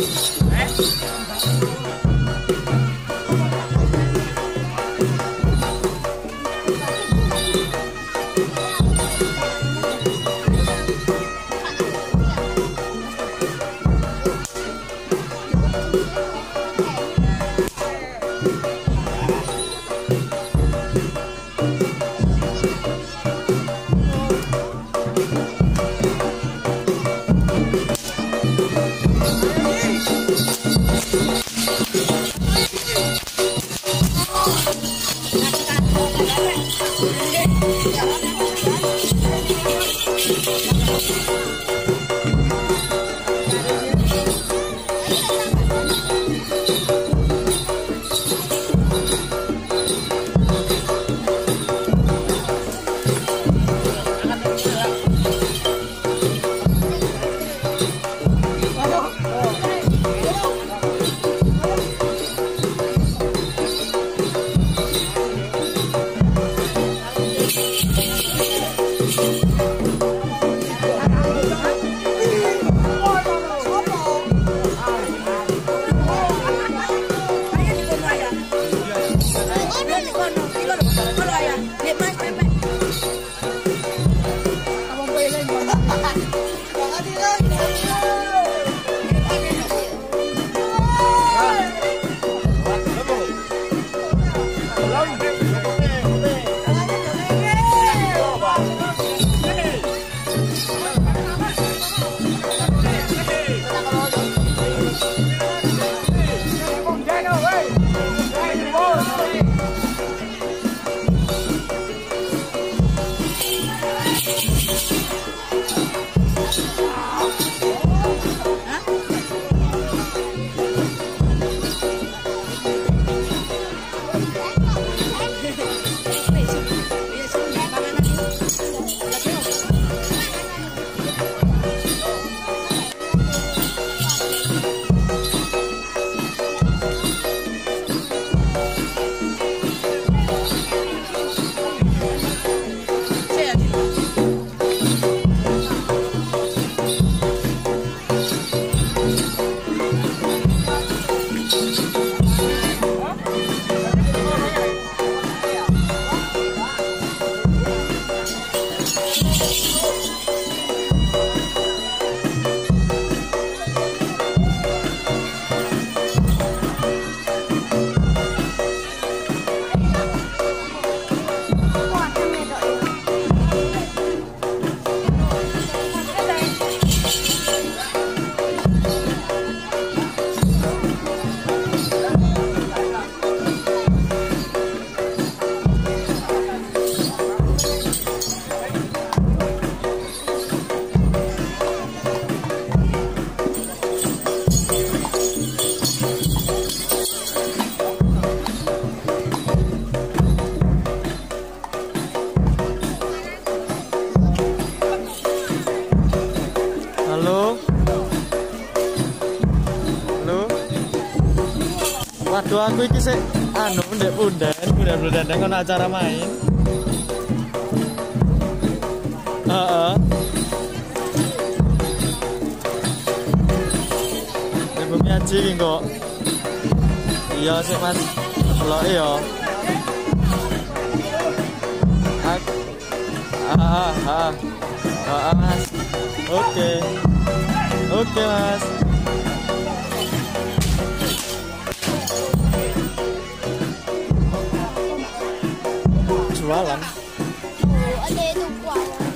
É? Olha, demais também. Aku iki sik anu ndek pundan, pundan-pundan nang acara main. Heeh. Ibu nyaji iki kok. Iya sik Mas. Deloke ya. Ah, ah, ah. Ah, Mas. Oke. Oke, Mas. quá lạnh. Ủa.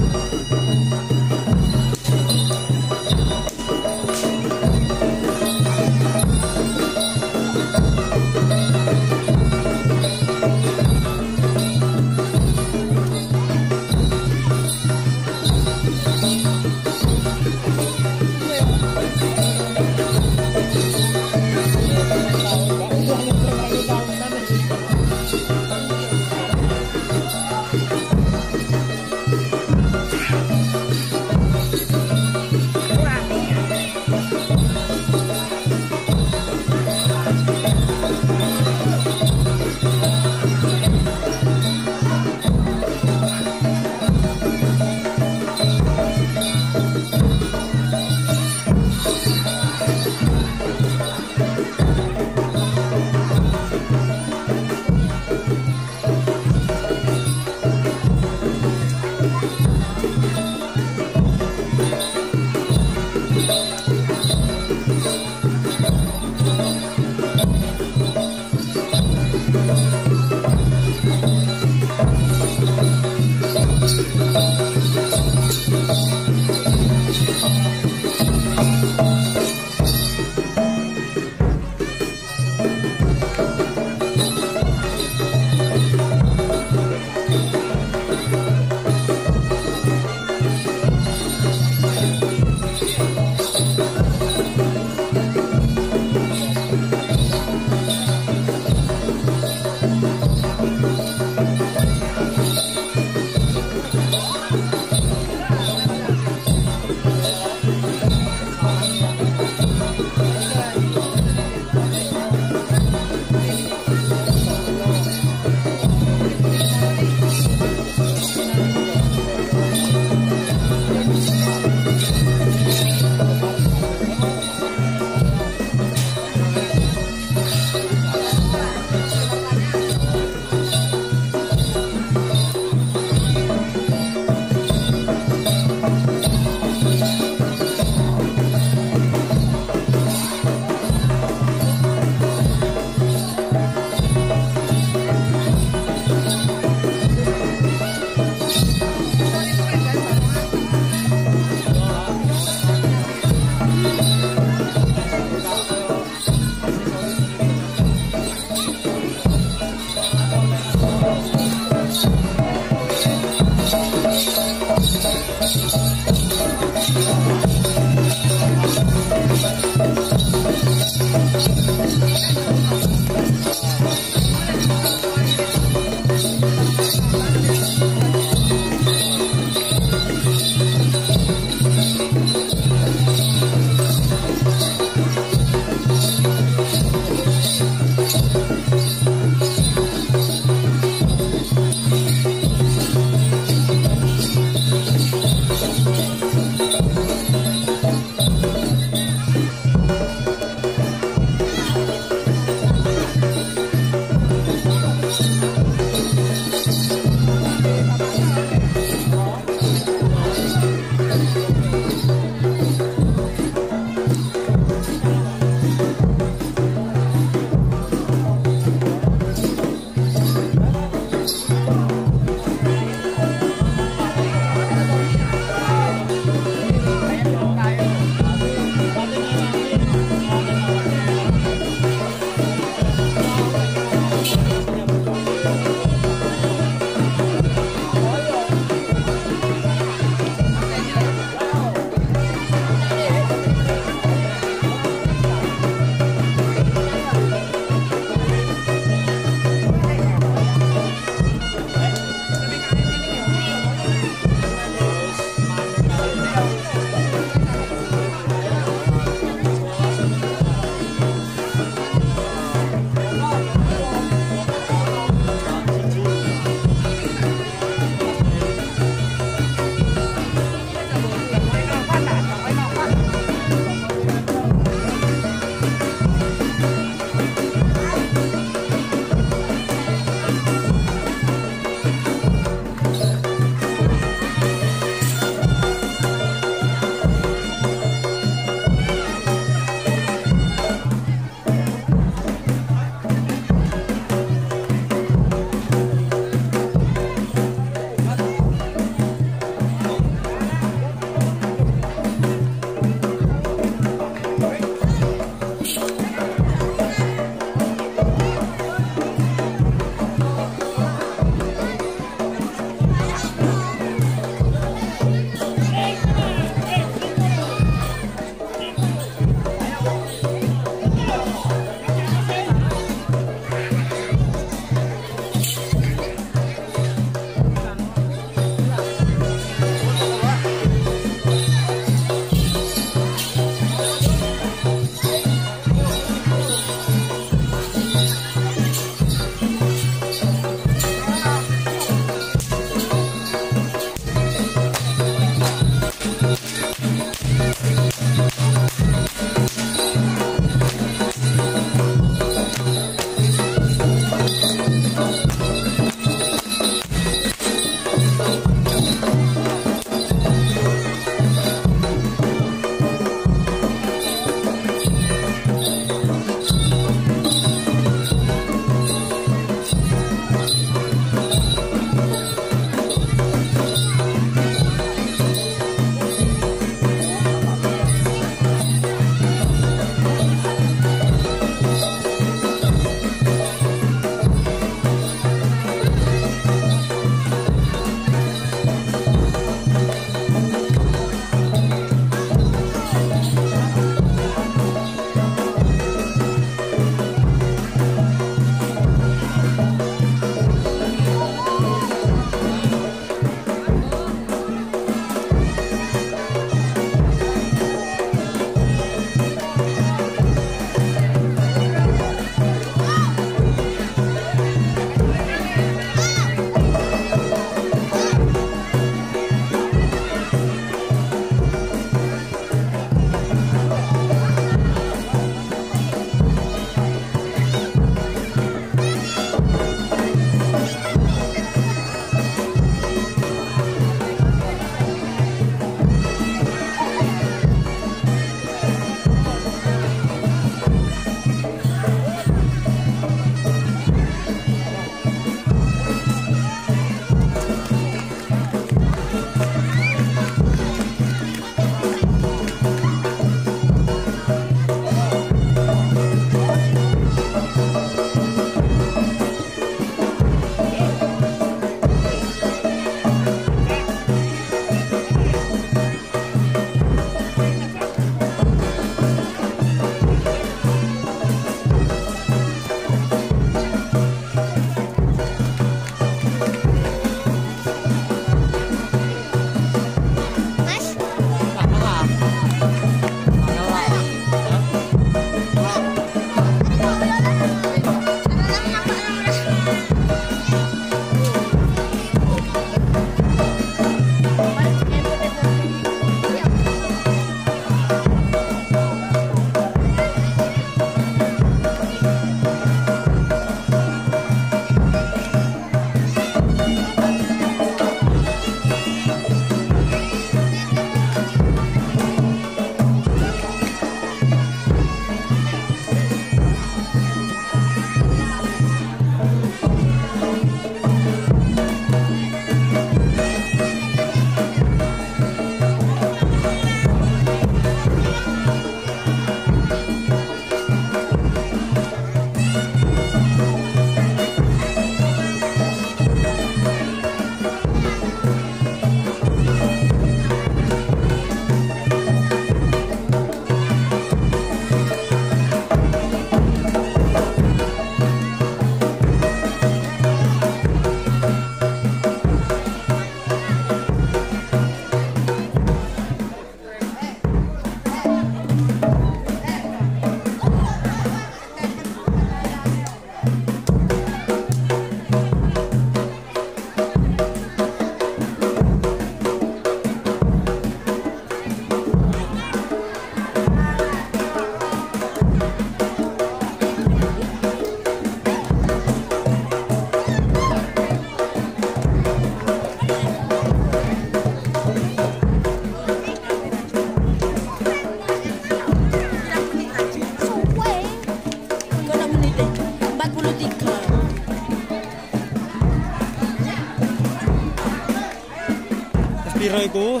Cool.